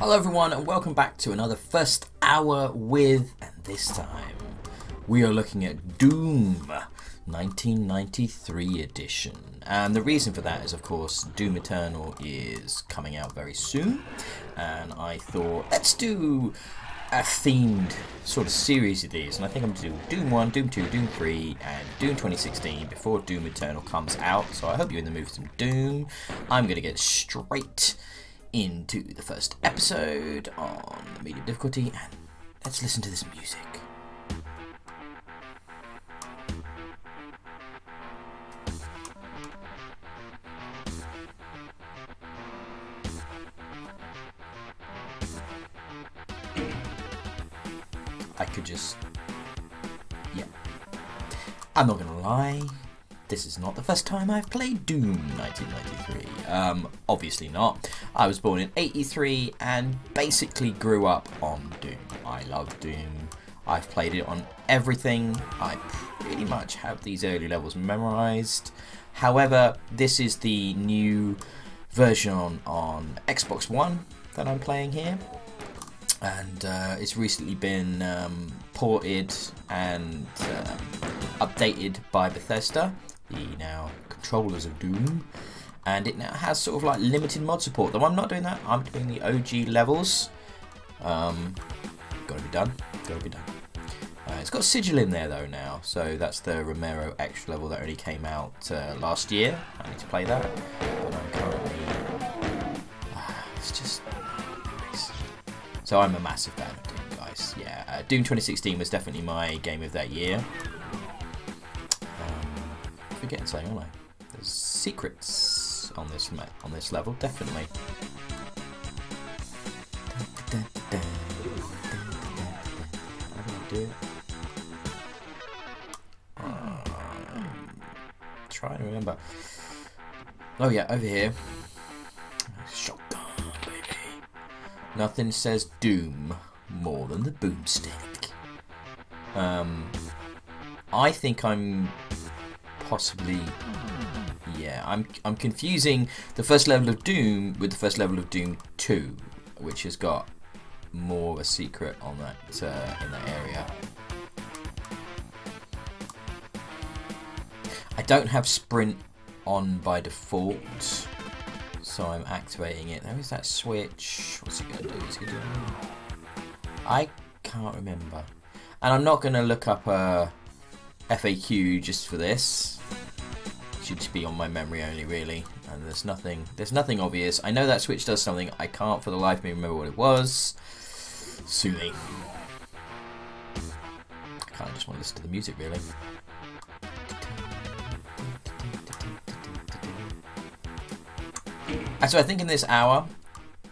Hello everyone and welcome back to another first hour with, and this time we are looking at Doom 1993 edition. And the reason for that is of course Doom Eternal is coming out very soon and I thought let's do a themed sort of series of these and I think I'm going to do Doom 1, Doom 2, Doom 3 and Doom 2016 before Doom Eternal comes out so I hope you're in the mood for some Doom. I'm going to get straight into the first episode on the medium difficulty and let's listen to this music. I could just. Yeah. I'm not gonna lie, this is not the first time I've played Doom 1993. Um, obviously not. I was born in 83 and basically grew up on Doom. I love Doom. I've played it on everything. I pretty much have these early levels memorized. However, this is the new version on, Xbox One that I'm playing here and uh, it's recently been um, ported and um, updated by Bethesda, the now controllers of Doom, and it now has sort of like limited mod support. Though I'm not doing that, I'm doing the OG levels. Um, gotta be done, gotta be done. Uh, it's got Sigil in there though now, so that's the Romero extra level that only came out uh, last year. I need to play that, but I'm currently. Uh, it's just so I'm a massive fan of Doom, guys. Yeah, uh, Doom 2016 was definitely my game of that year. Forgetting something, aren't I? There's secrets on this on this level, definitely. How do I do it? Um, try to remember. Oh yeah, over here. Shotgun. baby. Nothing says doom more than the boomstick. Um, I think I'm possibly, yeah, I'm I'm confusing the first level of Doom with the first level of Doom 2, which has got more of a secret on that uh, in that area. I don't have sprint on by default so I'm activating it. There is that switch. What's he going to do? Is he doing? I can't remember. And I'm not going to look up a FAQ just for this. Should be on my memory only, really. And there's nothing. There's nothing obvious. I know that switch does something. I can't for the life of me remember what it was. Sue. I kind of just want to listen to the music, really. So I think in this hour,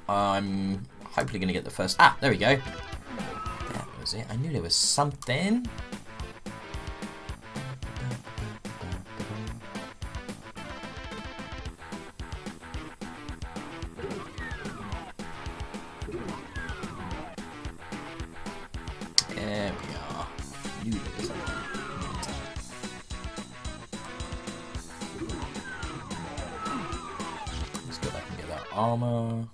I'm hopefully going to get the first... Ah, there we go. That was it. I knew there was something. Armor.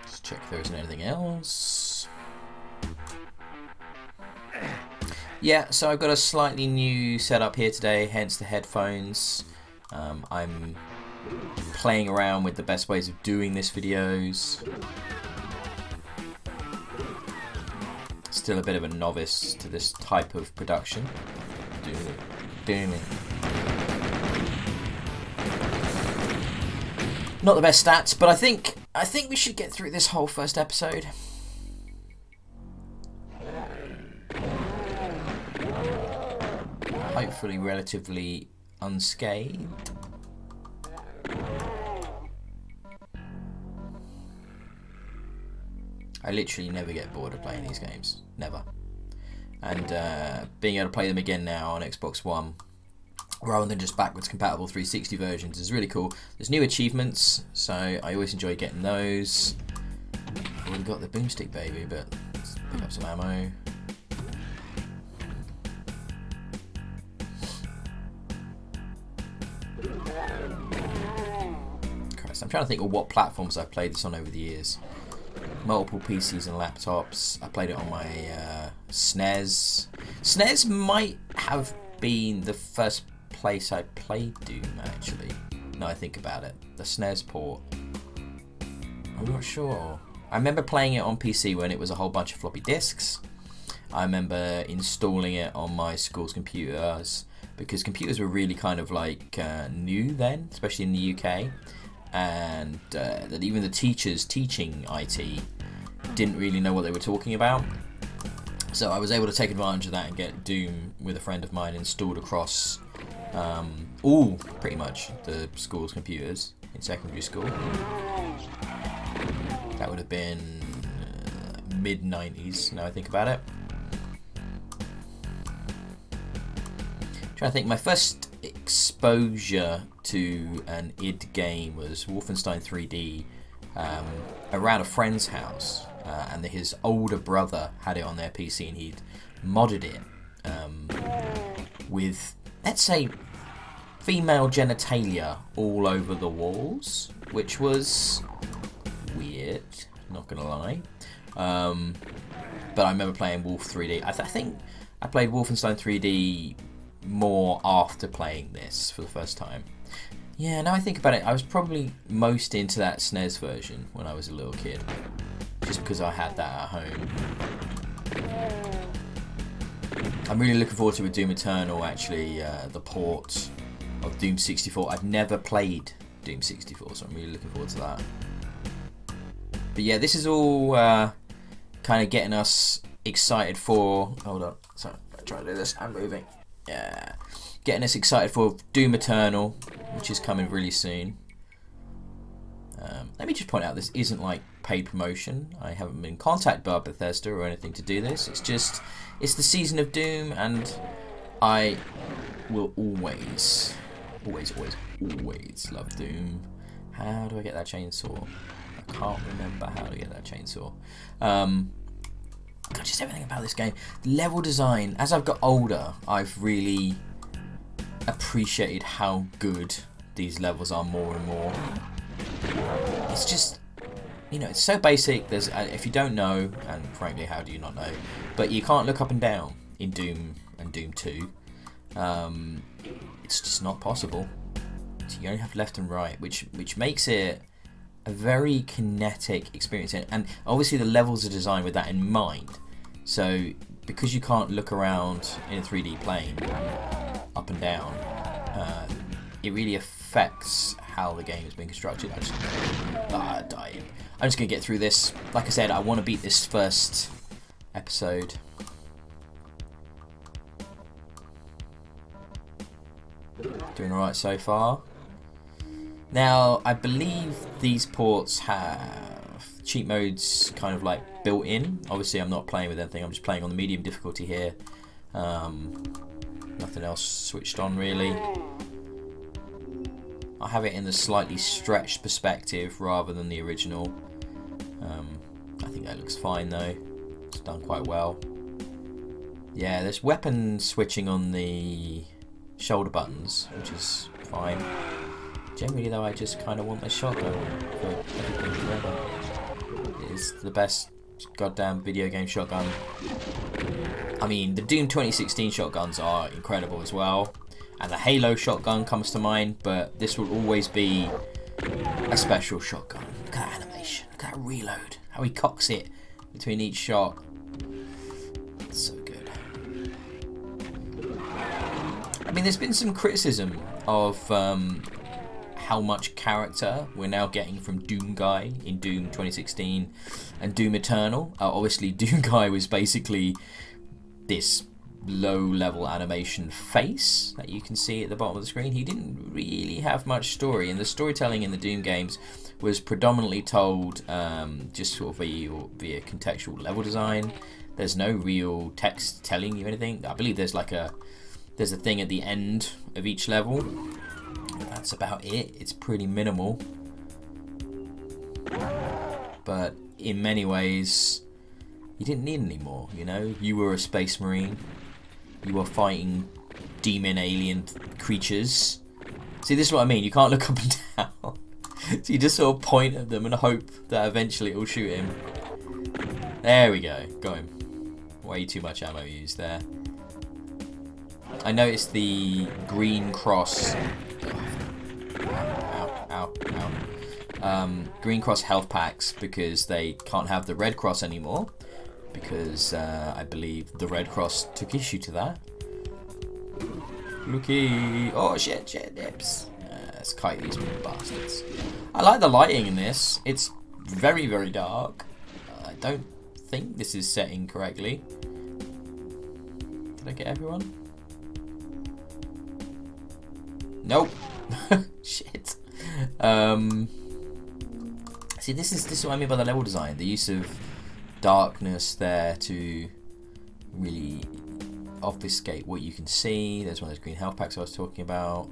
Let's check if there isn't anything else. Yeah, so I've got a slightly new setup here today, hence the headphones. Um, I'm playing around with the best ways of doing this videos. Still a bit of a novice to this type of production. Doing it. It. Not the best stats, but I think I think we should get through this whole first episode. Hopefully relatively unscathed. I literally never get bored of playing these games. Never. And uh, being able to play them again now on Xbox One rather than just backwards compatible 360 versions is really cool. There's new achievements, so I always enjoy getting those. Already got the boomstick baby, but let's pick up some ammo. honest. I'm trying to think of what platforms I've played this on over the years. Multiple PCs and laptops. I played it on my uh, SNES. SNES might have been the first place I played Doom, actually. Now I think about it. The SNES port. I'm not sure. I remember playing it on PC when it was a whole bunch of floppy disks. I remember installing it on my school's computers because computers were really kind of like uh, new then, especially in the UK, and uh, that even the teachers teaching IT didn't really know what they were talking about. So I was able to take advantage of that and get Doom with a friend of mine installed across um, all pretty much the school's computers in secondary school. That would have been uh, mid 90s now I think about it. trying to think, my first exposure to an id game was Wolfenstein 3D um, around a friend's house, uh, and his older brother had it on their PC, and he'd modded it um, with, let's say, female genitalia all over the walls, which was weird, not gonna lie. Um, but I remember playing Wolf 3D. I, th I think I played Wolfenstein 3D more after playing this for the first time. Yeah, now I think about it, I was probably most into that SNES version when I was a little kid. Just because I had that at home. I'm really looking forward to with Doom Eternal, actually, uh, the port of Doom 64. I've never played Doom 64, so I'm really looking forward to that. But yeah, this is all uh, kind of getting us excited for... Hold on, sorry, I'm trying to do this, I'm moving. Yeah. Getting us excited for Doom Eternal, which is coming really soon. Um, let me just point out this isn't like paid promotion. I haven't been contacted by Bethesda or anything to do this. It's just, it's the season of Doom and I will always, always, always, always love Doom. How do I get that chainsaw? I can't remember how to get that chainsaw. Um, God, just everything about this game. Level design, as I've got older, I've really appreciated how good these levels are more and more. It's just, you know, it's so basic. There's, uh, if you don't know, and frankly, how do you not know? But you can't look up and down in Doom and Doom 2. Um, it's just not possible. So you only have left and right, which which makes it a very kinetic experience. And obviously the levels are designed with that in mind. So because you can't look around in a 3D plane up and down, uh, it really affects how the game is being constructed. I just, uh, I'm just going to get through this. Like I said, I want to beat this first episode. Doing alright so far. Now, I believe these ports have cheat modes kind of like built in. Obviously, I'm not playing with anything. I'm just playing on the medium difficulty here. Um, nothing else switched on really. I have it in the slightly stretched perspective rather than the original. Um, I think that looks fine though. It's done quite well. Yeah, there's weapon switching on the shoulder buttons, which is fine. Generally though, I just kind of want my shotgun for everything. It is the best goddamn video game shotgun. I mean, the Doom 2016 shotguns are incredible as well. And the Halo shotgun comes to mind, but this will always be a special shotgun. Look at that animation. Look at that reload. How he cocks it between each shot. It's so good. I mean, there's been some criticism of um, how much character we're now getting from Doom Guy in Doom 2016 and Doom Eternal. Uh, obviously, Doom Guy was basically this low level animation face that you can see at the bottom of the screen. He didn't really have much story, and the storytelling in the Doom games was predominantly told um, just sort of via, via contextual level design. There's no real text telling you anything. I believe there's like a there's a thing at the end of each level that's about it. It's pretty minimal. But in many ways, you didn't need any more, you know? You were a space marine. You were fighting demon alien creatures. See, this is what I mean. You can't look up and down. so you just sort of point at them and hope that eventually it will shoot him. There we go. Got him. Way too much ammo used there. I noticed the green cross. Ow, ow, ow. Um, green cross health packs because they can't have the red cross anymore because uh, I believe the red cross took issue to that. Looky! Oh shit! Shit! Nips. Uh, let's kite these bastards. I like the lighting in this. It's very very dark. I don't think this is setting correctly. Did I get everyone? Nope. Shit. Um, see, this is this is what I mean by the level design. The use of darkness there to really obfuscate what you can see. There's one of those green health packs I was talking about.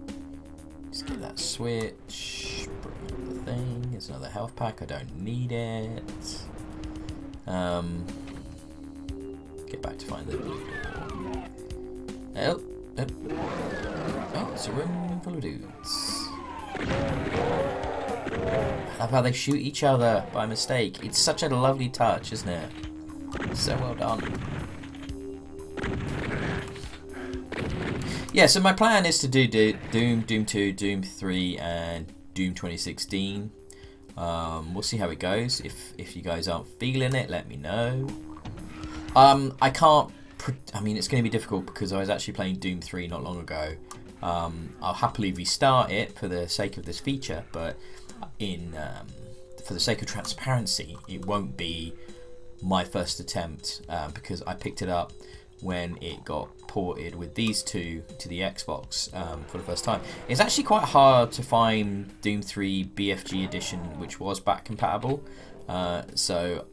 Just get that switch. Bring up the thing. There's another health pack. I don't need it. Um, get back to find the door. Oh, oh, oh, it's a room full of dudes. I love how they shoot each other by mistake. It's such a lovely touch, isn't it? So well done. Yeah, so my plan is to do Doom, Doom 2, Doom 3, and Doom 2016. Um, we'll see how it goes. If if you guys aren't feeling it, let me know. Um, I can't. I mean, it's going to be difficult because I was actually playing Doom 3 not long ago. Um, I'll happily restart it for the sake of this feature, but in um, for the sake of transparency, it won't be my first attempt uh, because I picked it up when it got ported with these two to the Xbox um, for the first time. It's actually quite hard to find Doom 3 BFG edition which was back compatible. Uh, so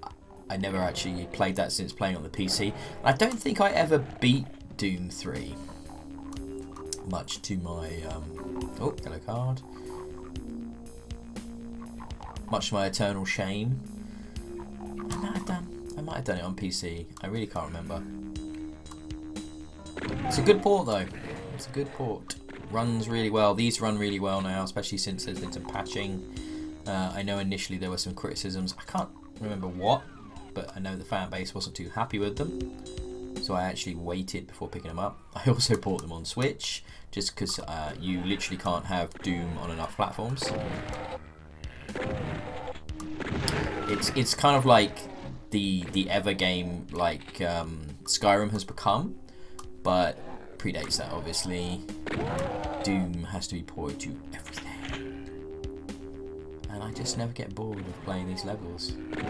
I never actually played that since playing on the PC. I don't think I ever beat Doom 3. Much to my um, oh yellow card. Much to my eternal shame. I might have done. I might have done it on PC. I really can't remember. It's a good port though. It's a good port. Runs really well. These run really well now, especially since there's been some patching. Uh, I know initially there were some criticisms. I can't remember what, but I know the fan base wasn't too happy with them. So I actually waited before picking them up. I also bought them on Switch, just because uh, you literally can't have Doom on enough platforms. It's it's kind of like the the ever game like um, Skyrim has become but predates that obviously. Doom has to be ported to everything. And I just never get bored of playing these levels. Look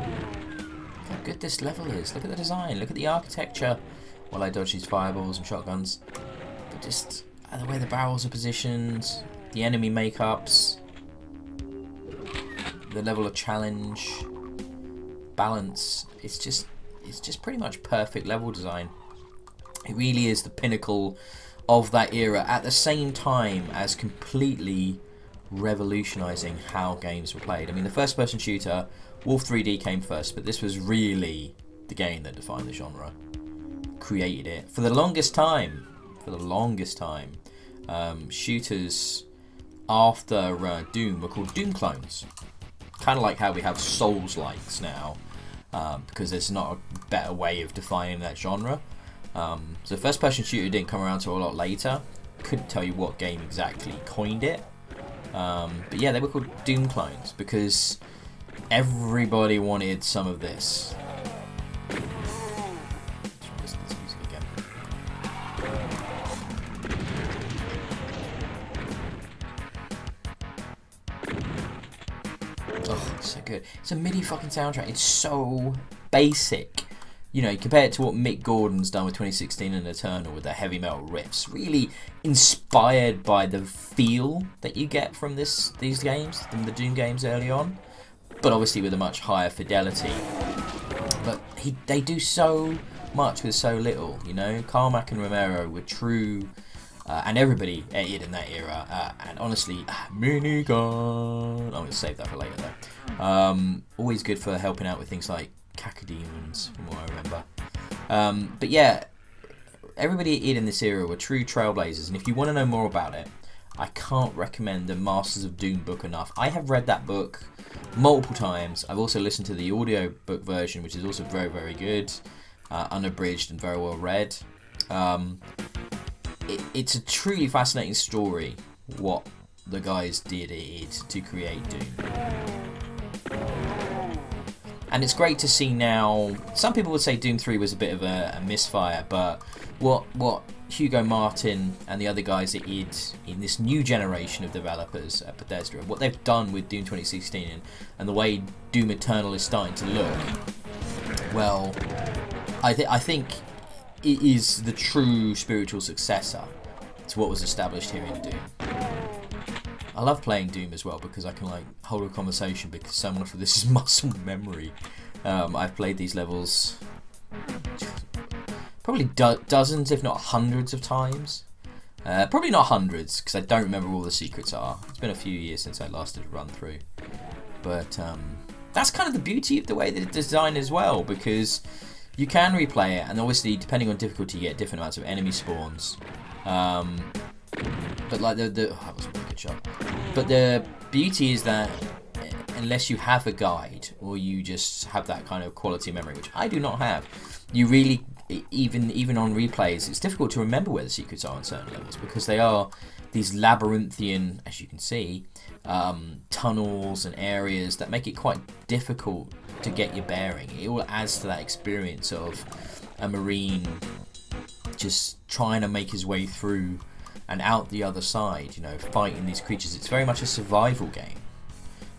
how good this level is. Look at the design. Look at the architecture. While I dodge these fireballs and shotguns. But just uh, the way the barrels are positioned, the enemy makeups, the level of challenge, balance. It's just it's just pretty much perfect level design. It really is the pinnacle of that era at the same time as completely revolutionizing how games were played. I mean, the first person shooter, Wolf 3D came first, but this was really the game that defined the genre. Created it. For the longest time, for the longest time, um, shooters after uh, Doom were called Doom clones. Kind of like how we have Souls likes now, um, because there's not a better way of defining that genre. Um, so first person shooter didn't come around till a lot later. Couldn't tell you what game exactly coined it. Um, but yeah, they were called Doom clones because everybody wanted some of this. Good. It's a MIDI fucking soundtrack. It's so basic you know, compare it to what Mick Gordon's done with 2016 and Eternal with the heavy metal riffs, really inspired by the feel that you get from this these games, from the Doom games early on, but obviously with a much higher fidelity. But he, they do so much with so little, you know. Carmack and Romero were true, uh, and everybody ate in that era. Uh, and honestly, uh, minigun. I'm gonna save that for later though. Um, always good for helping out with things like Cacodemons, from what I remember. Um, but yeah, everybody in this era were true trailblazers, and if you want to know more about it, I can't recommend the Masters of Doom book enough. I have read that book multiple times. I've also listened to the audio book version, which is also very, very good, uh, unabridged and very well read. Um, it, it's a truly fascinating story what the guys did to create Doom. And it's great to see now. Some people would say Doom 3 was a bit of a, a misfire, but what what Hugo Martin and the other guys at id in this new generation of developers at Bethesda, what they've done with Doom 2016 and, and the way Doom Eternal is starting to look, well, I, th I think it is the true spiritual successor to what was established here in Doom. I love playing Doom as well because I can like hold a conversation because so much of this is muscle memory. Um, I've played these levels probably do dozens, if not hundreds of times. Uh, probably not hundreds because I don't remember all the secrets are. It's been a few years since I last did a run through, but um, that's kind of the beauty of the way that it's designed as well because you can replay it, and obviously depending on difficulty, you get different amounts of enemy spawns. Um, but like the the oh, that was a good shot. But the beauty is that eh, unless you have a guide or you just have that kind of quality memory, which I do not have, you really even even on replays, it's difficult to remember where the secrets are on certain levels because they are these labyrinthian, as you can see, um, tunnels and areas that make it quite difficult to get your bearing. It all adds to that experience of a marine just trying to make his way through and out the other side, you know, fighting these creatures. It's very much a survival game.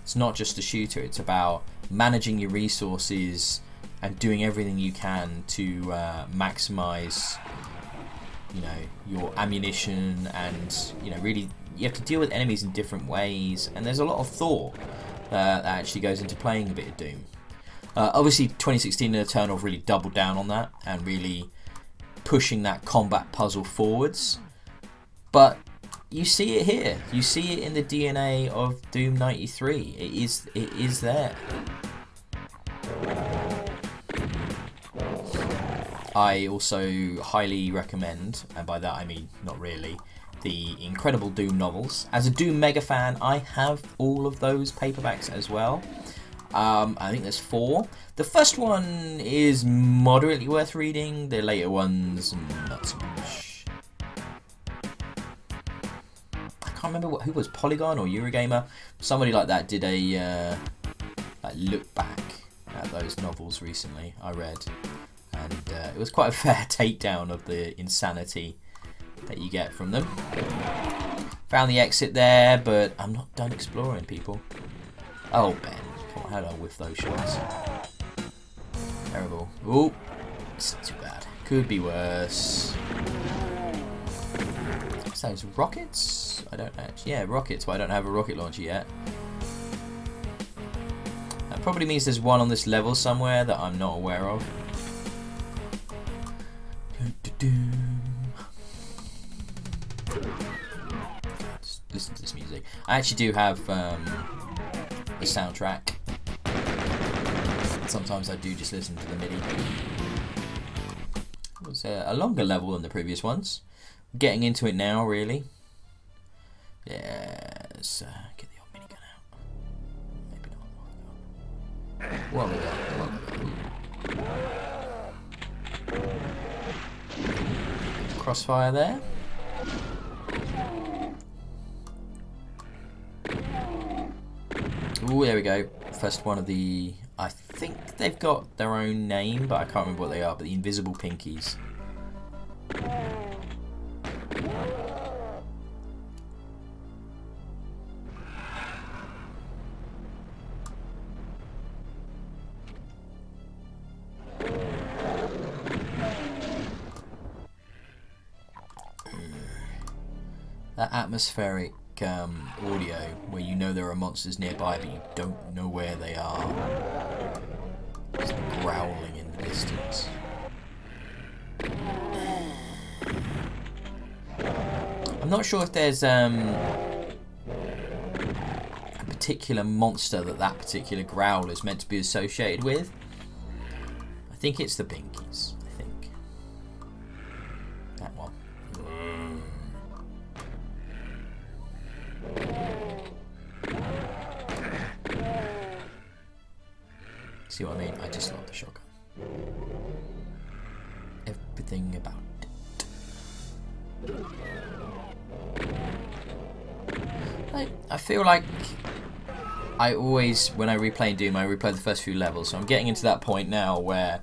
It's not just a shooter, it's about managing your resources and doing everything you can to uh, maximize you know your ammunition and you know really you have to deal with enemies in different ways and there's a lot of thought uh, that actually goes into playing a bit of Doom. Uh, obviously 2016 and Eternal really doubled down on that and really pushing that combat puzzle forwards but you see it here. You see it in the DNA of Doom 93. It is it is there. I also highly recommend, and by that I mean not really, the Incredible Doom novels. As a Doom mega fan, I have all of those paperbacks as well. Um, I think there's four. The first one is moderately worth reading. The later ones, not so much. Can't remember what, who was Polygon or Eurogamer. Somebody like that did a uh, like look back at those novels recently. I read, and uh, it was quite a fair takedown of the insanity that you get from them. Found the exit there, but I'm not done exploring, people. Oh, Ben. Come on, how I whiff those shots? Terrible. Oh, it's too bad. Could be worse. Sounds rockets? I don't actually. Yeah, rockets, but I don't have a rocket launcher yet. That probably means there's one on this level somewhere that I'm not aware of. listen to this music. I actually do have um, the soundtrack. Sometimes I do just listen to the MIDI. It was a longer level than the previous ones. Getting into it now, really. Yes. Uh, get the old minigun out. Maybe not. What we got? What? Crossfire there. Oh, there we go. First one of the... I think they've got their own name, but I can't remember what they are, but the Invisible Pinkies. Atmospheric um, audio where you know there are monsters nearby but you don't know where they are. Just growling in the distance. I'm not sure if there's um, a particular monster that that particular growl is meant to be associated with. I think it's the Pinkies. I always, when I replay Doom, I replay the first few levels. So I'm getting into that point now where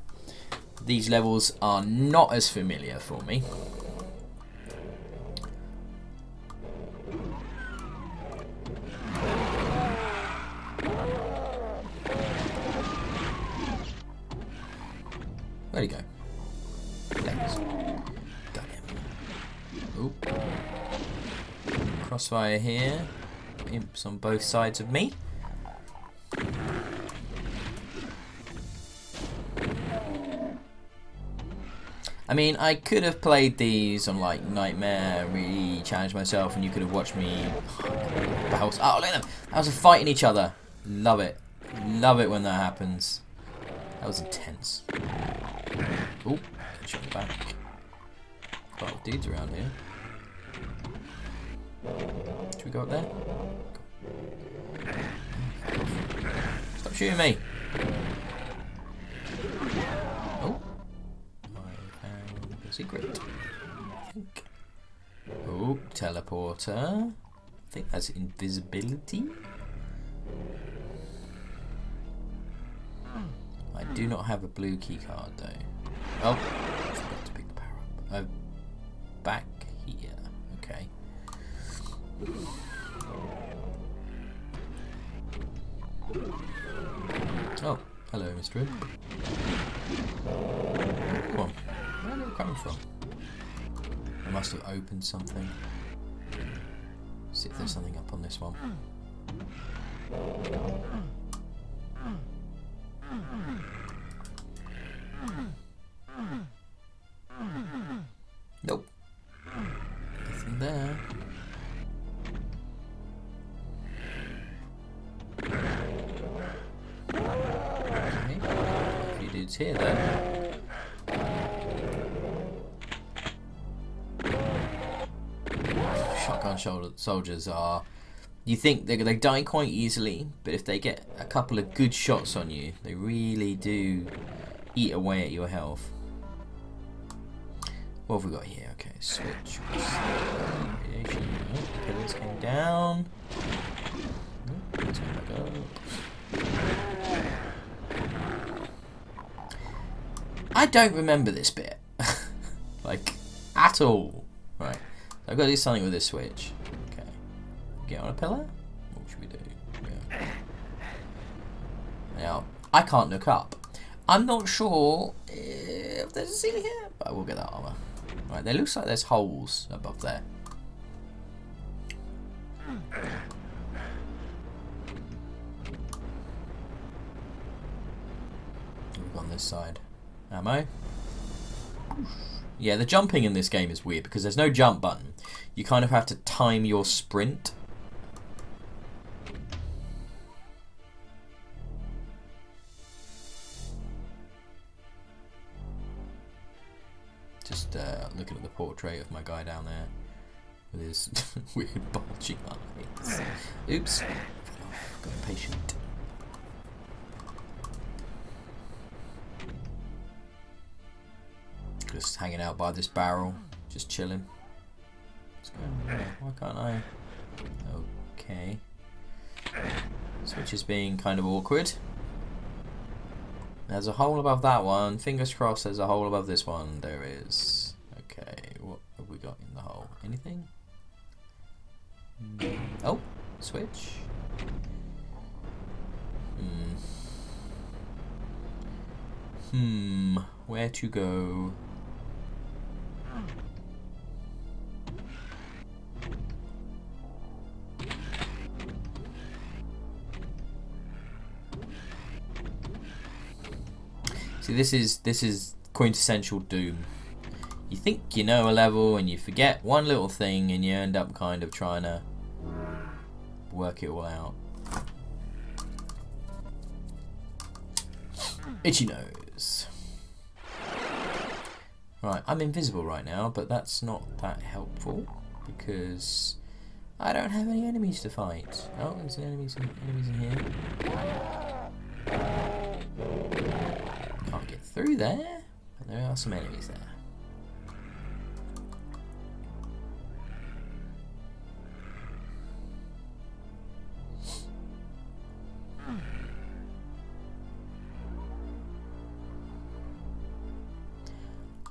these levels are not as familiar for me. Where'd he go? Got him. Oop. Crossfire here. Imps on both sides of me. I mean, I could have played these on like Nightmare, really challenged myself, and you could have watched me bounce. Oh, look at them! That was fighting each other. Love it. Love it when that happens. That was intense. Oh, shot back. Quite of dudes around here. Should we go up there? Stop shooting me! Secret. Oh, teleporter. I think that's invisibility. I do not have a blue key card though. Oh, I forgot to pick the power up. Uh, back here. Okay. Oh, hello, Mr. Imp. Come on. Where are they coming from? I must have opened something. See if there's something up on this one. Nope. Nothing there. Okay. A few dudes here though. Soldiers are. You think they they die quite easily, but if they get a couple of good shots on you, they really do eat away at your health. What have we got here? Okay, switch. Pillars came down. I don't remember this bit. like, at all. Right. I've got to do something with this switch. Okay. Get on a pillar? What should we do? Yeah. Now, I can't look up. I'm not sure if there's a ceiling here, but we'll get that armor. Right, there looks like there's holes above there. On this side. Ammo. Yeah, the jumping in this game is weird because there's no jump button. You kind of have to time your sprint. Just uh, looking at the portrait of my guy down there with his weird bulging eyes. Oops. Got impatient. Just hanging out by this barrel, just chilling. What's going on? Why can't I? Okay. Switch is being kind of awkward. There's a hole above that one. Fingers crossed there's a hole above this one. There is. Okay, what have we got in the hole? Anything? Mm. Oh, switch. Hmm. Hmm, where to go? See, this is this is quintessential Doom. You think you know a level and you forget one little thing and you end up kind of trying to work it all out. Itchy nose. Right, I'm invisible right now, but that's not that helpful because I don't have any enemies to fight. Oh, there's enemies enemies in here. Through there, there are some enemies there.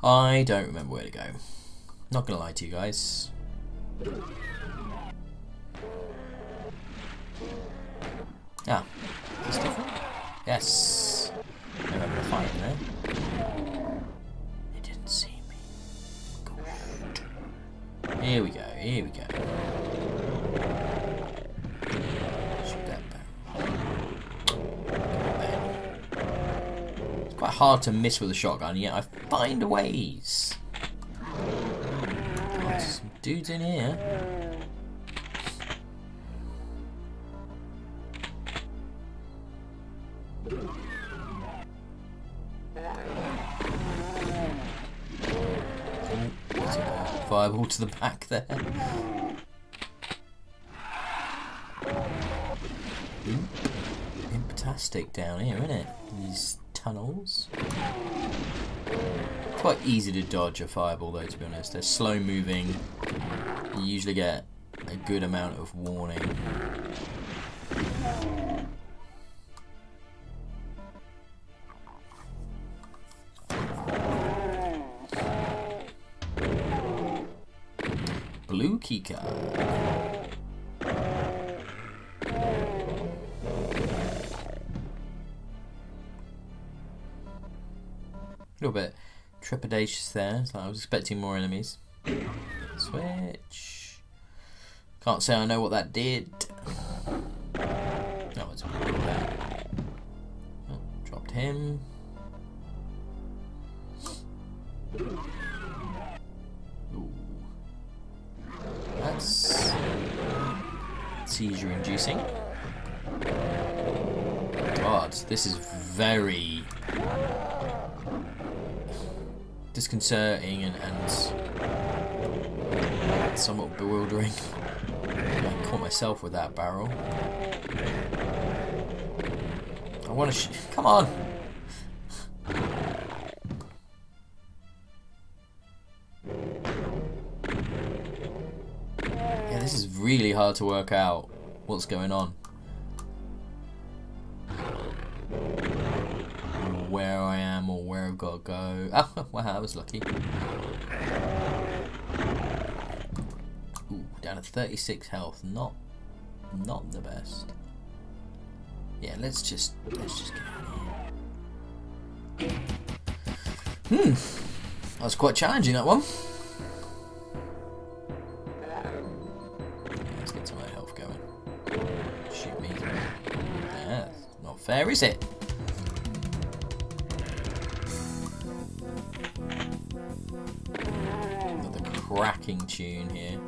I don't remember where to go. Not gonna lie to you guys. Ah? Yes. I remember fighting there. Here we go. Shoot that It's quite hard to miss with a shotgun, yet I find ways. Oh, some dudes in here. To the back there. Imp. Imptastic down here, isn't it? These tunnels. Quite easy to dodge a fireball though, to be honest. They're slow moving. You usually get a good amount of warning. Trepidatious there, so I was expecting more enemies. Switch. Can't say I know what that did. No, it's. Oh, dropped him. That's seizure inducing. God, this is very disconcerting and, and somewhat bewildering. I caught myself with that barrel. I want to come on! Yeah, this is really hard to work out what's going on. Go. Oh, wow, I was lucky. Ooh, down to 36 health. Not, not the best. Yeah, let's just, let's just get out of here. Hmm, that was quite challenging, that one. Let's get some of health going. Shoot me. That's not fair, is it? Cracking tune here.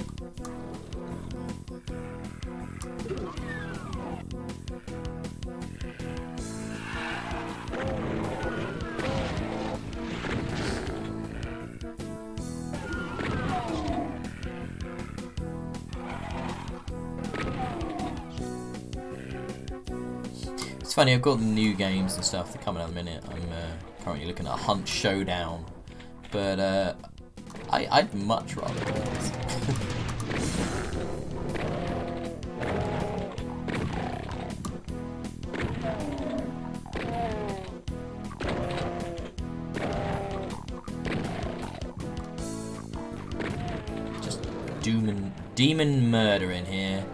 It's funny, I've got new games and stuff that coming out in a minute. I'm uh, currently looking at Hunt Showdown, but uh, I, I'd much rather do this. Just demon, demon murder in here.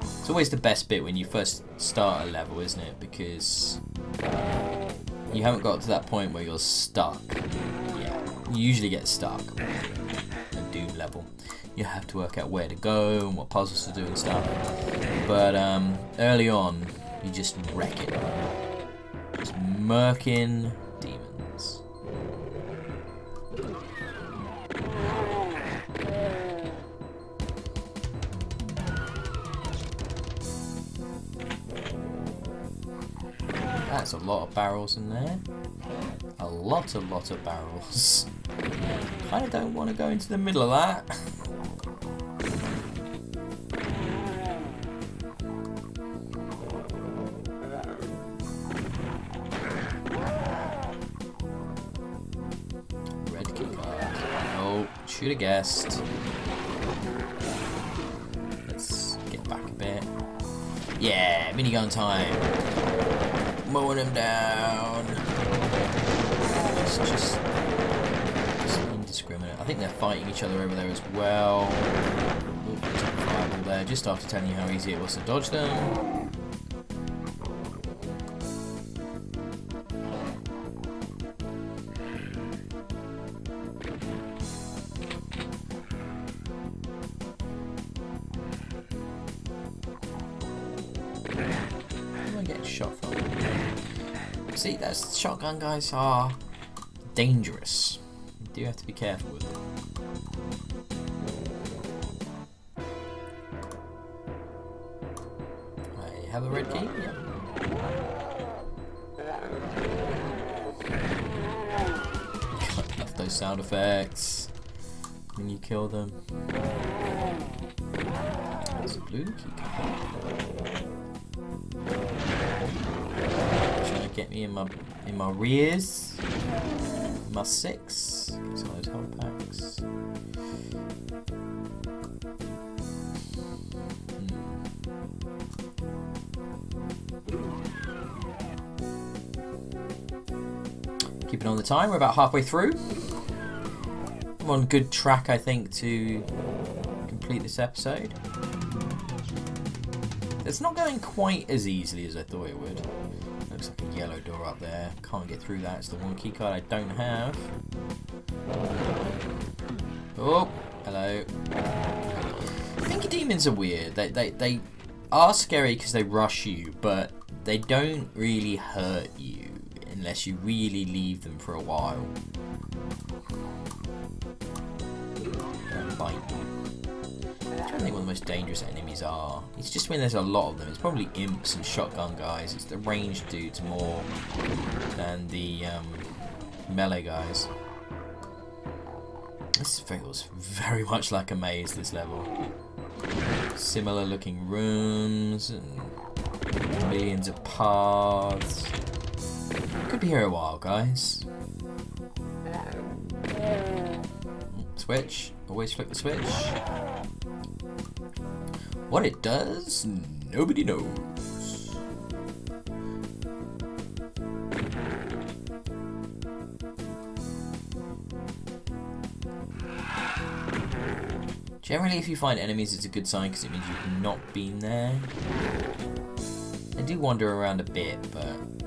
It's always the best bit when you first start a level, isn't it? Because you haven't got to that point where you're stuck. You usually get stuck a Doom level. You have to work out where to go and what puzzles to do and stuff. But um, early on, you just wreck it. Just murking demons. That's a lot of barrels in there. A lot, a lot of barrels. I don't want to go into the middle of that. Red key card. No, should have guessed. Let's get back a bit. Yeah, minigun time. Mowing him down. Let's just indiscriminate. I think they're fighting each other over there as well. Ooh, there, just after telling you how easy it was to dodge them. See, that's shotgun guys are dangerous. Do you have to be careful with them. I have a red key. Yeah. Those sound effects when you kill them. There's a blue key Trying to get me in my in my rears. My six. The time, we're about halfway through. I'm on good track, I think, to complete this episode. It's not going quite as easily as I thought it would. Looks like a yellow door up there. Can't get through that. It's the one key card I don't have. Oh, hello. Pinky demons are weird. They, they, they are scary because they rush you, but they don't really hurt you unless you really leave them for a while. Don't bite you think one of the most dangerous enemies are. It's just when there's a lot of them. It's probably imps and shotgun guys. It's the ranged dudes more than the um, melee guys. This feels very much like a maze, this level. Similar looking rooms and millions of paths. Could be here a while, guys. Switch. Always flick the switch. What it does, nobody knows. Generally, if you find enemies, it's a good sign because it means you've not been there. I do wander around a bit, but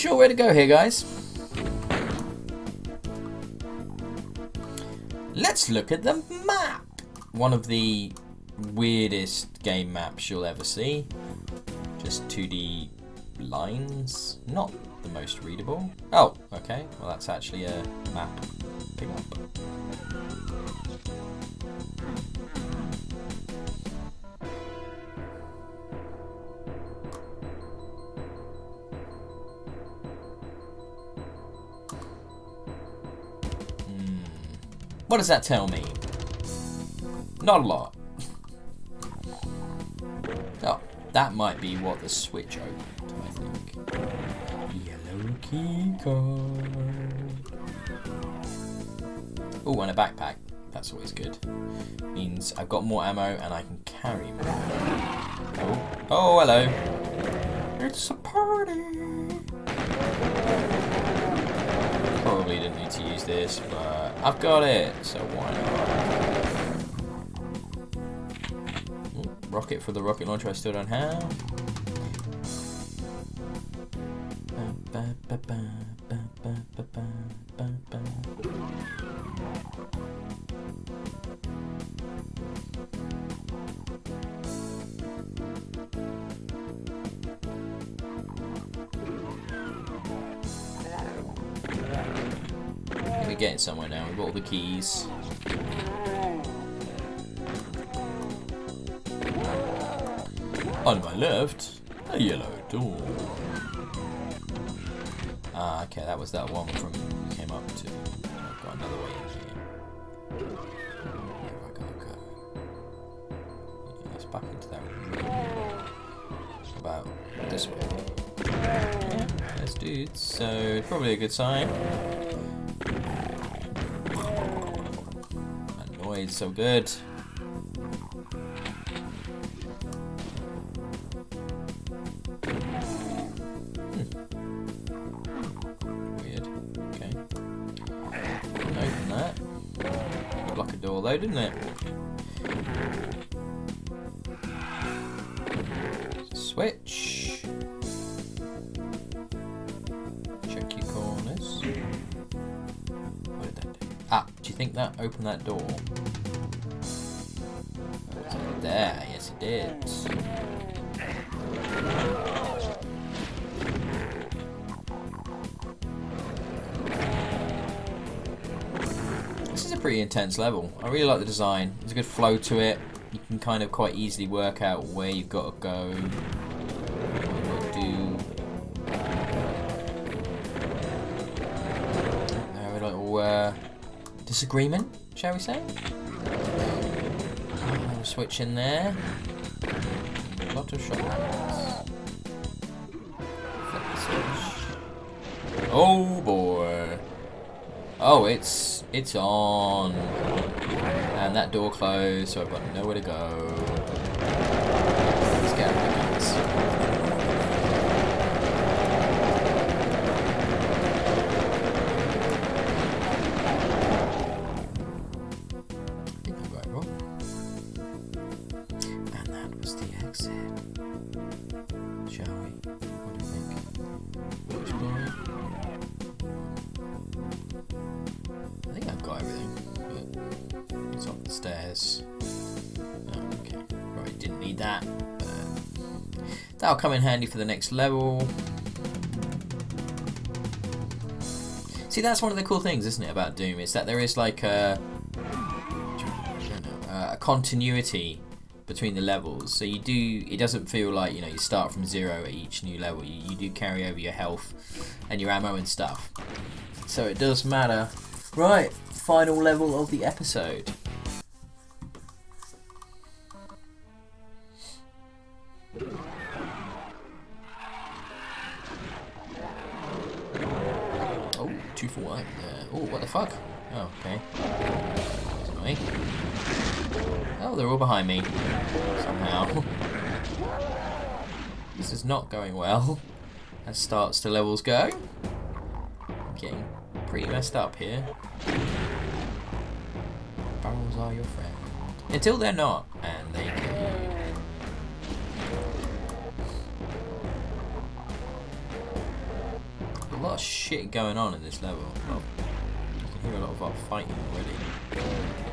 sure where to go here, guys. Let's look at the map. One of the weirdest game maps you'll ever see. Just 2D lines. Not the most readable. Oh, okay. Well, that's actually a map. Pick up. What does that tell me? Not a lot. Oh, that might be what the switch opened, I think. Yellow key card. Oh, and a backpack. That's always good. Means I've got more ammo and I can carry more. Oh, oh hello. It's a party. Probably didn't need to use this, but I've got it, so why not? rocket for the rocket launcher I still don't have. On my left, a yellow door. Ah, okay, that was that one from we came up to. I've got another way in here. Where I gotta go? Yeah, it's back into that room. About this way. Yeah, there's dudes, so probably a good sign. So good. Weird. Okay. Open that. Looked like a door though, didn't it? Switch. Check your corners. What did that do? Ah, do you think that opened that door? There? Yes, it did. This is a pretty intense level. I really like the design. There's a good flow to it. You can kind of quite easily work out where you've got to go. A little uh, disagreement, shall we say? Switch in there. A lot of shotguns. Oh boy. Oh, it's it's on. And that door closed, so I've got nowhere to go. Come in handy for the next level. See, that's one of the cool things, isn't it, about Doom? Is that there is like a, know, a continuity between the levels. So you do, it doesn't feel like you know you start from zero at each new level. You, you do carry over your health and your ammo and stuff. So it does matter. Right, final level of the episode. Two for one. Uh, oh, what the fuck? Oh, okay. Oh, they're all behind me. Somehow. this is not going well. As starts to levels go. I'm getting pretty messed up here. Barrels are your friend. Until they're not, and they kill you. A lot of shit going on in this level. Well, can hear a lot of our fighting already.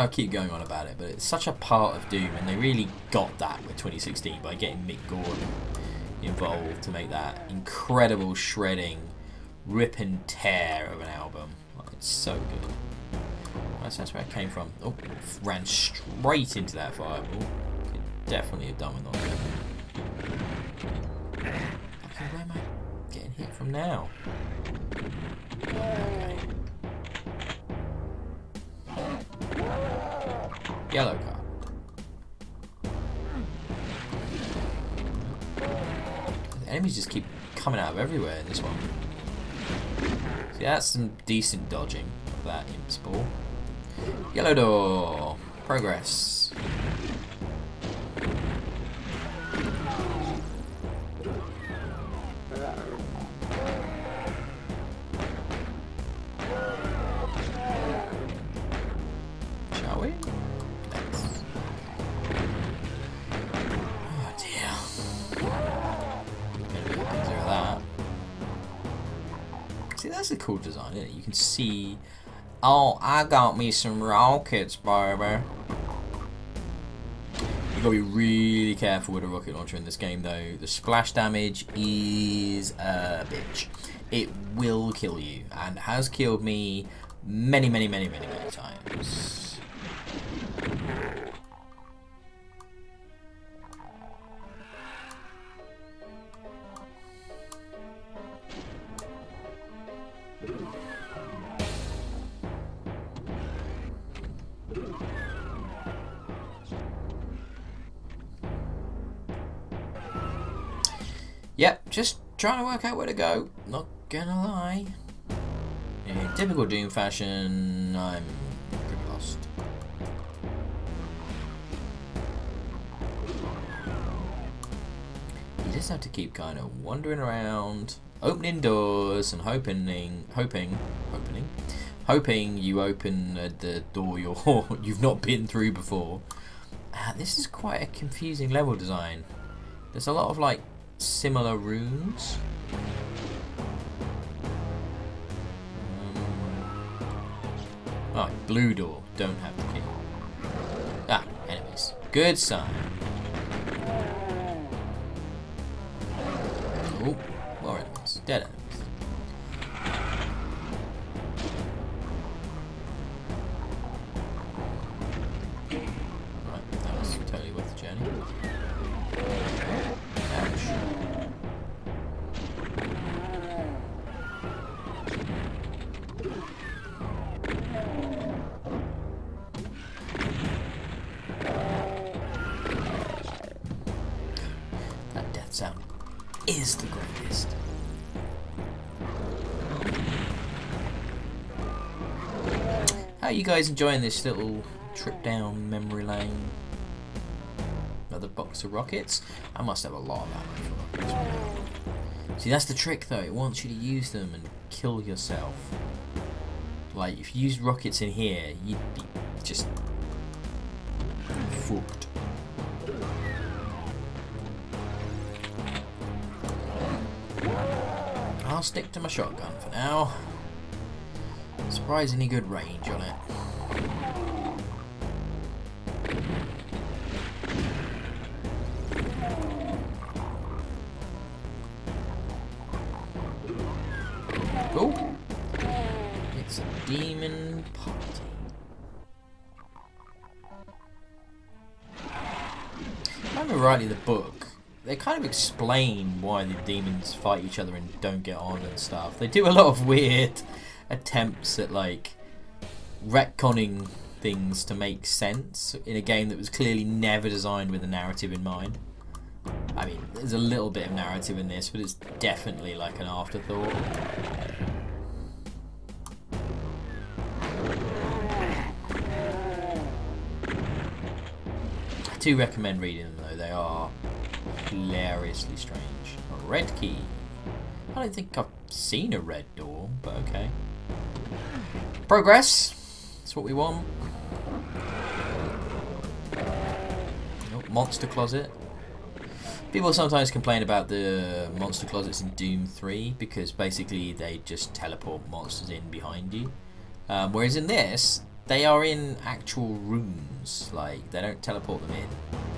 I'll keep going on about it, but it's such a part of Doom, and they really got that with 2016 by getting Mick Gordon involved to make that incredible shredding, rip and tear of an album. It's so good. That's, that's where it came from. Oh, ran straight into that fireball. Could definitely have done with not Okay, where am I getting hit from now? Okay. Yellow card. The enemies just keep coming out of everywhere in this one. See, that's some decent dodging of that imp's ball. Yellow door. Progress. You can see. Oh, I got me some rockets, Barber. You've got to be really careful with a rocket launcher in this game, though. The splash damage is a bitch. It will kill you, and has killed me many, many, many, many, many times. Just trying to work out where to go. Not gonna lie. In typical Doom fashion, I'm pretty lost. You just have to keep kind of wandering around, opening doors, and hoping, hoping, hoping, hoping you open the door you're you've not been through before. Uh, this is quite a confusing level design. There's a lot of like similar runes. Um, oh, blue door. Don't have the key. Ah, enemies. Good sign. Oh, more enemies. Dead enemies. Are you guys enjoying this little trip down memory lane? Another box of rockets? I must have a lot of ammo for rockets. See, that's the trick though. It wants you to use them and kill yourself. Like, if you use rockets in here, you'd be just fucked. I'll stick to my shotgun for now. Surprisingly good range on it. Oh! It's a demon party. If I remember rightly the book, they kind of explain why the demons fight each other and don't get on and stuff. They do a lot of weird attempts at like retconning things to make sense in a game that was clearly never designed with a narrative in mind. I mean, there's a little bit of narrative in this, but it's definitely like an afterthought. I do recommend reading them though, they are hilariously strange. Red key. I don't think I've seen a red door, but okay. Progress! That's what we want. Oh, monster closet. People sometimes complain about the monster closets in Doom 3 because basically they just teleport monsters in behind you. Um, whereas in this, they are in actual rooms. Like, they don't teleport them in.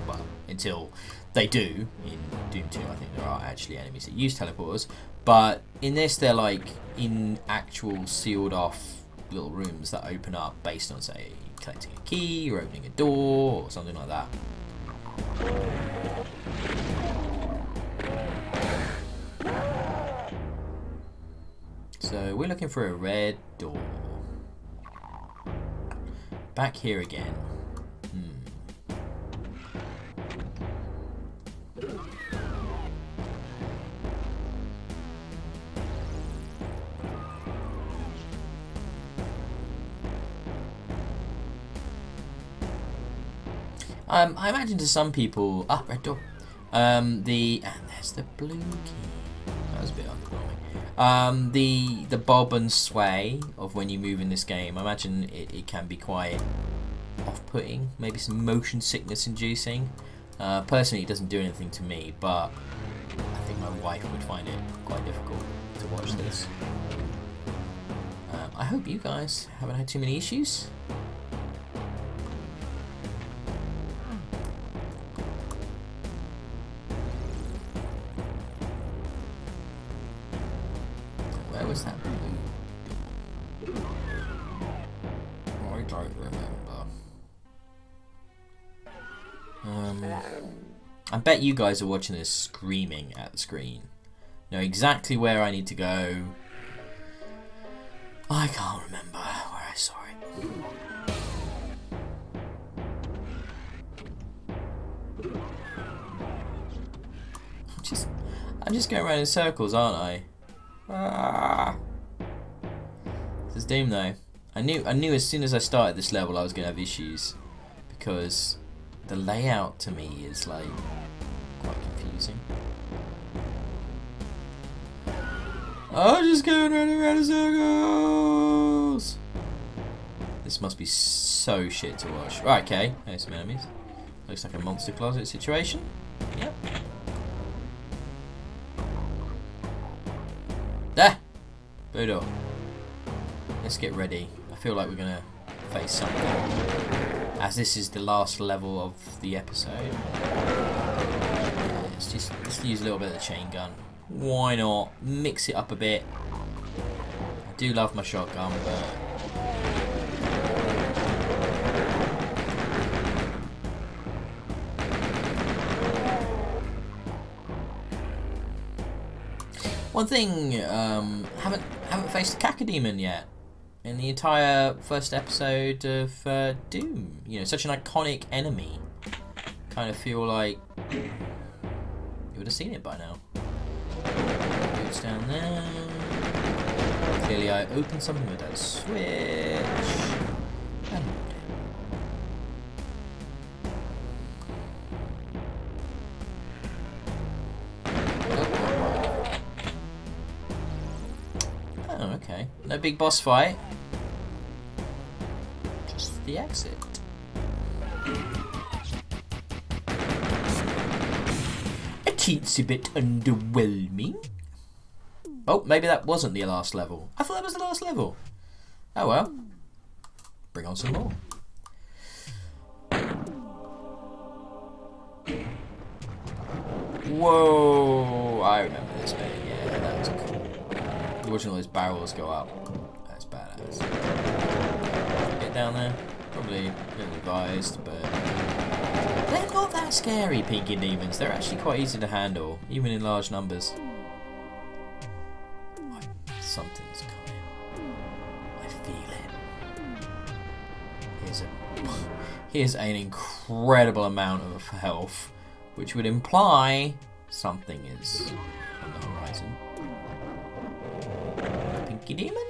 Well, until they do. In Doom 2, I think there are actually enemies that use teleporters. But in this, they're like in actual sealed off little rooms that open up based on, say, collecting a key or opening a door or something like that. So we're looking for a red door. Back here again. Um, I imagine to some people, ah, red door. Um, the and there's the blue key. That was a bit underwhelming. Um, the the bob and sway of when you move in this game, I imagine it, it can be quite off-putting, maybe some motion sickness inducing. Uh, personally, it doesn't do anything to me, but I think my wife would find it quite difficult to watch this. Um, I hope you guys haven't had too many issues. I don't remember. Um, I bet you guys are watching this screaming at the screen. Know exactly where I need to go. I can't remember where I saw it. Just, I'm just going around in circles, aren't I? Ah. This is Doom though. I knew, I knew as soon as I started this level I was going to have issues because the layout to me is like quite confusing. Oh, just going round and round in circles. This must be so shit to watch. Right, okay. There's some enemies. Looks like a monster closet situation. Budo. Let's get ready. I feel like we're gonna face something. As this is the last level of the episode. Let's just let's use a little bit of the chain gun. Why not? Mix it up a bit. I do love my shotgun, but One thing, um, haven't haven't faced a Cacodemon yet in the entire first episode of uh, Doom. You know, such an iconic enemy. Kind of feel like you would have seen it by now. Boots down there. Clearly, I opened something with that switch. Big boss fight. Just the exit. A teensy bit underwhelming. Oh, maybe that wasn't the last level. I thought that was the last level. Oh well. Bring on some more. Whoa! I remember this bit. Yeah, that was Watching those barrels go up. That's badass. Get down there. Probably a bit advised, but they're not that scary, Pinky Demons. They're actually quite easy to handle, even in large numbers. Something's coming. I feel it. Here's a here's an incredible amount of health, which would imply something is on the horizon. Pinky Demon?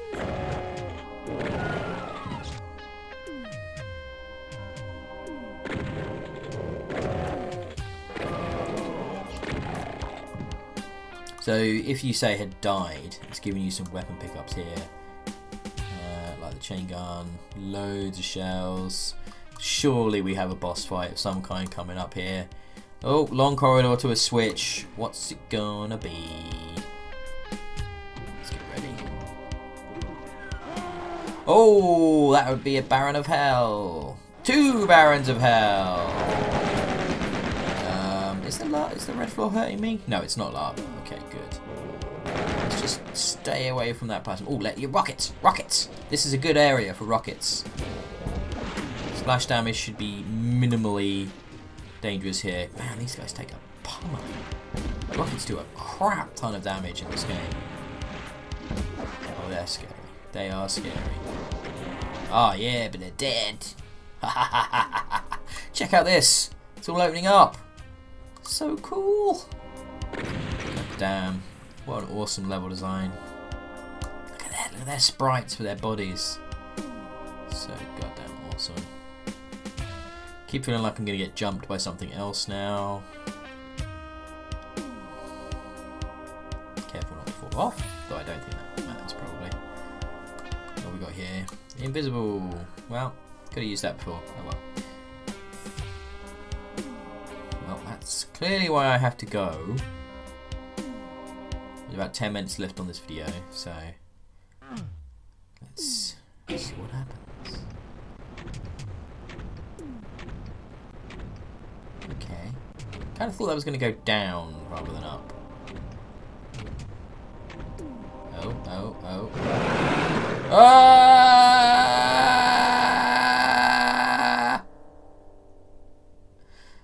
So if you say had died, it's giving you some weapon pickups here. Uh, like the chain gun, loads of shells. Surely we have a boss fight of some kind coming up here. Oh, long corridor to a switch. What's it gonna be? Oh, that would be a Baron of Hell. Two Barons of Hell. Um, is the is the red floor hurting me? No, it's not lava. Okay, good. Let's just stay away from that platform. Oh, let you rockets, rockets. This is a good area for rockets. Splash damage should be minimally dangerous here. Man, these guys take a pummel. Rockets do a crap ton of damage in this game. Oh, they're scary. They are scary. Oh yeah, but they're dead. Check out this. It's all opening up. So cool. Damn. What an awesome level design. Look at that. Look at their sprites for their bodies. So goddamn awesome. Keep feeling like I'm going to get jumped by something else now. Careful not to fall off, though I don't think Invisible. Well, could have used that before. Oh well. Well, that's clearly why I have to go. There's about 10 minutes left on this video, so let's see what happens. Okay. Kind of thought that was going to go down rather than up. Oh, oh, oh. Ah!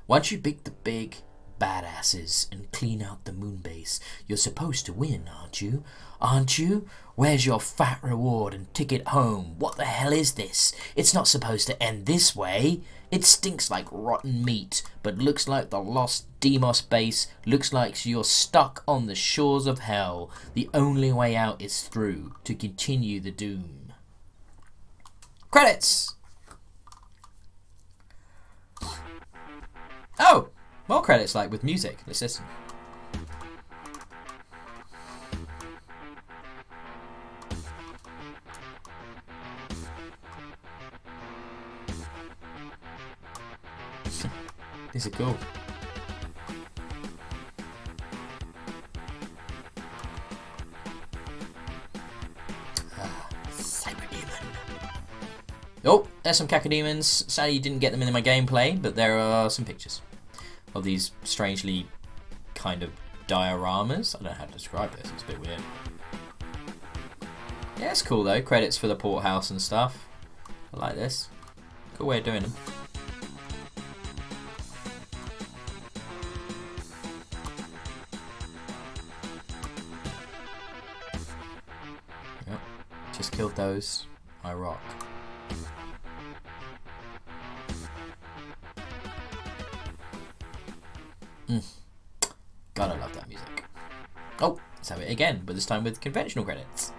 Once you beat the big badasses and clean out the moon base, you're supposed to win, aren't you? Aren't you? Where's your fat reward and ticket home? What the hell is this? It's not supposed to end this way. It stinks like rotten meat, but looks like the lost Deimos base. Looks like you're stuck on the shores of hell. The only way out is through to continue the doom. Credits! Oh! More credits like with music. Let's listen. These are cool. Oh, there's some Cacodemons. Sadly, you didn't get them in my gameplay, but there are some pictures of these strangely kind of dioramas. I don't know how to describe this. It's a bit weird. Yeah, it's cool though. Credits for the port house and stuff. I like this. Cool way of doing them. I rock. Mm. Gotta love that music. Oh, let's have it again, but this time with conventional credits.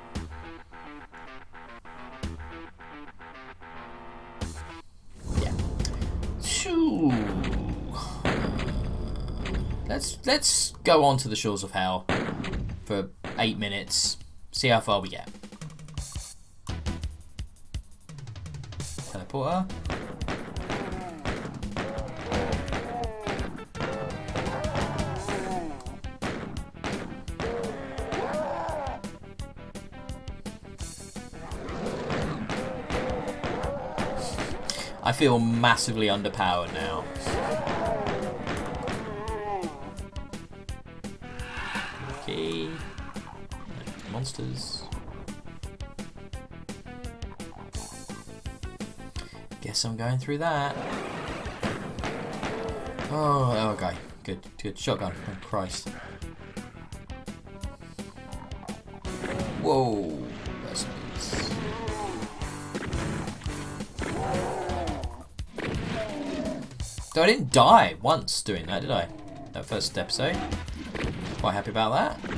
Yeah. Let's let's go on to the shores of hell for eight minutes. See how far we get. I feel massively underpowered now. Okay. Monsters. Guess I'm going through that. Oh, oh, okay. Good, good. Shotgun. Oh, Christ. Whoa. That's nice. So I didn't die once doing that, did I? That first episode. Quite happy about that.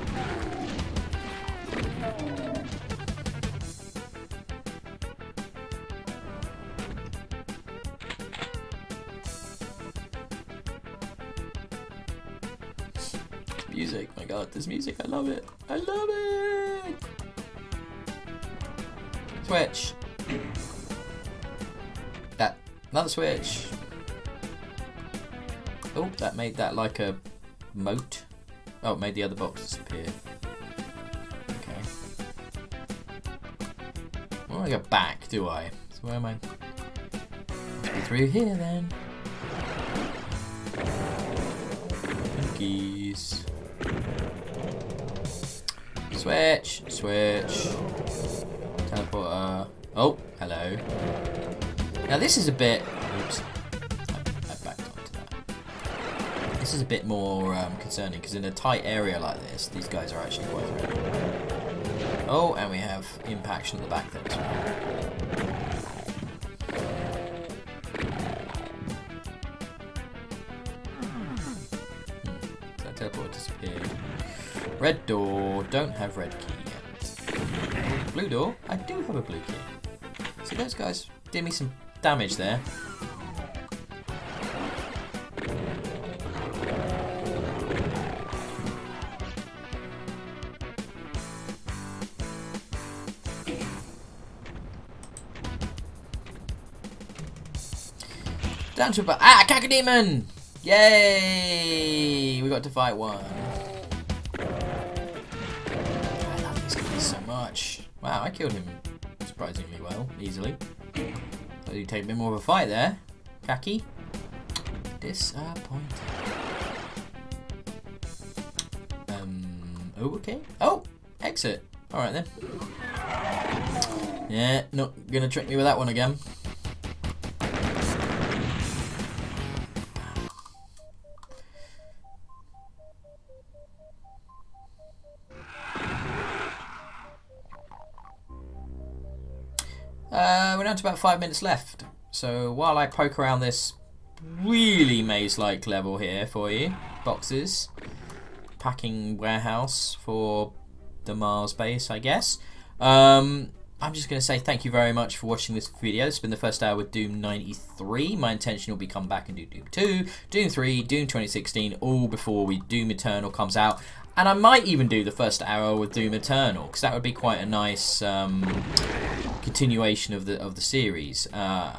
This music, I love it. I love it! Switch. That, another switch. Oh, that made that like a moat. Oh, it made the other box disappear. Okay. I go back, do I? So where am I? Be through here then. Pinkies. Switch, switch. Teleporter. Oh, hello. Now this is a bit. Oops. I backed onto that. This is a bit more um, concerning because in a tight area like this, these guys are actually quite threatening. Oh, and we have impaction at the back there as well. Hmm, that teleport disappeared. Red door, don't have red key yet. Blue door, I do have a blue key. See those guys did me some damage there. Down to about ah Cacodemon! Yay! We got to fight one. I killed him surprisingly well, easily. But you take a bit more of a fight there, Kaki. Disappointing. Um. Oh, okay. Oh, exit. All right then. Yeah, not gonna trick me with that one again. About five minutes left. So while I poke around this really maze-like level here for you, boxes, packing warehouse for the Mars base, I guess. Um, I'm just going to say thank you very much for watching this video. It's been the first hour with Doom 93. My intention will be come back and do Doom 2, Doom 3, Doom 2016, all before we Doom Eternal comes out. And I might even do the first hour with Doom Eternal, because that would be quite a nice um, continuation of the of the series. Uh,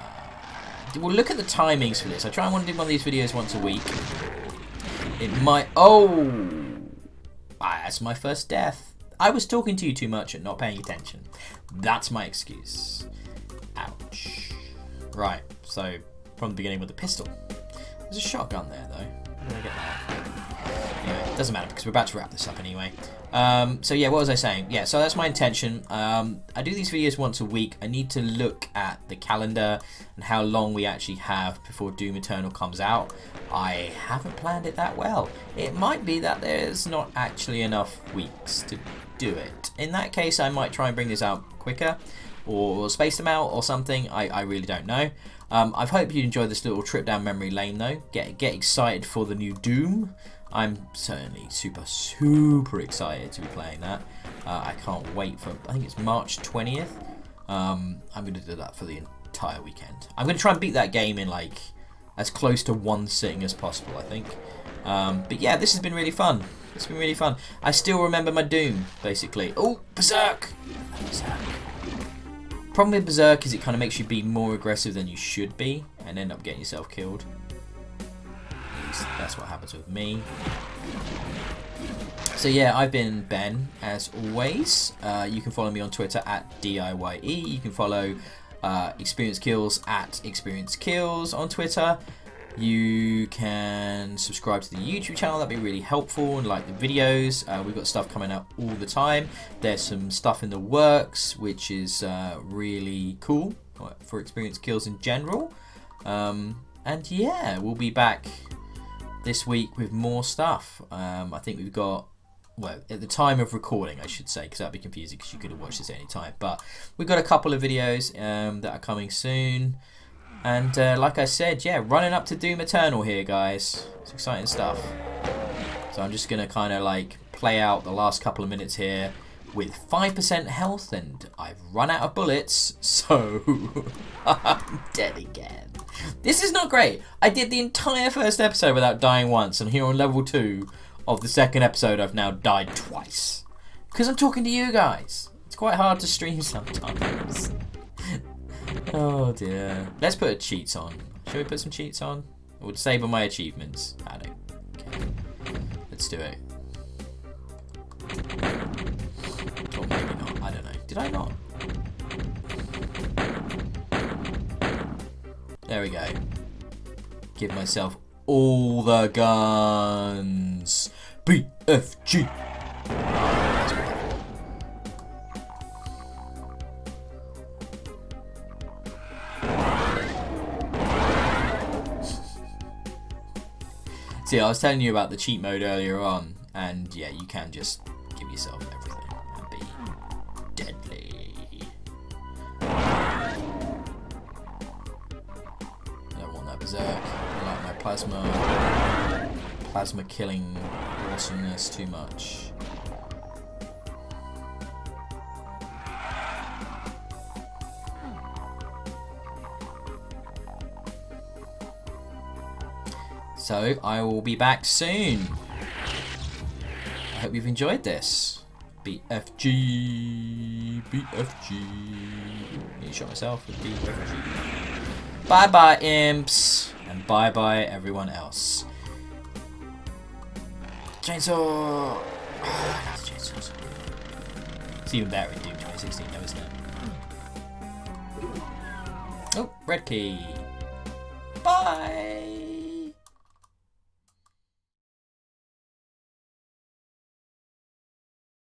we'll look at the timings for this. I try and want to do one of these videos once a week. It might... Oh! Ah, that's my first death. I was talking to you too much and not paying attention. That's my excuse. Ouch. Right, so from the beginning with the pistol. There's a shotgun there though. Doesn't matter because we're about to wrap this up anyway. Um, so yeah, what was I saying? Yeah, so that's my intention. Um, I do these videos once a week. I need to look at the calendar and how long we actually have before Doom Eternal comes out. I haven't planned it that well. It might be that there's not actually enough weeks to do it. In that case, I might try and bring this out quicker or space them out or something. I, I really don't know. Um, I hope you enjoyed this little trip down memory lane though. Get get excited for the new Doom. I'm certainly super, super excited to be playing that. Uh, I can't wait for, I think it's March 20th. Um, I'm going to do that for the entire weekend. I'm going to try and beat that game in like as close to one sitting as possible, I think. Um, but yeah, this has been really fun. It's been really fun. I still remember my Doom, basically. Oh, Berserk! Berserk. Problem with Berserk is it kind of makes you be more aggressive than you should be and end up getting yourself killed that's what happens with me. So yeah, I've been Ben, as always. Uh, you can follow me on Twitter at DIYE. You can follow uh, Experience Kills at Experience Kills on Twitter. You can subscribe to the YouTube channel, that'd be really helpful, and like the videos. Uh, we've got stuff coming out all the time. There's some stuff in the works, which is uh, really cool for Experience Kills in general. Um, and yeah, we'll be back this week with more stuff. Um, I think we've got, well, at the time of recording, I should say, because that'd be confusing because you could have watched this any time. But we've got a couple of videos um, that are coming soon. And uh, like I said, yeah, running up to Doom Eternal here, guys. It's exciting stuff. So I'm just going to kind of like play out the last couple of minutes here with 5% health and I've run out of bullets, so I'm dead again. This is not great. I did the entire first episode without dying once, and here on level 2 of the second episode I've now died twice. Because I'm talking to you guys. It's quite hard to stream sometimes. oh dear. Let's put cheats on. Should we put some cheats on? Save on my achievements. I don't. Let's do it. Or maybe not. I don't know. Did I not? There we go. Give myself all the guns. BFG. See, I was telling you about the cheat mode earlier on, and yeah, you can just give yourself everything Berserk. Like my plasma plasma killing awesomeness too much. So, I will be back soon. I hope you've enjoyed this. BFG, BFG. I shot myself with BFG. Bye bye, imps. And bye bye, everyone else. Chainsaw! Ah, chainsaws. It's even better in Doom 2016, though, isn't it? Oh, red key. Bye!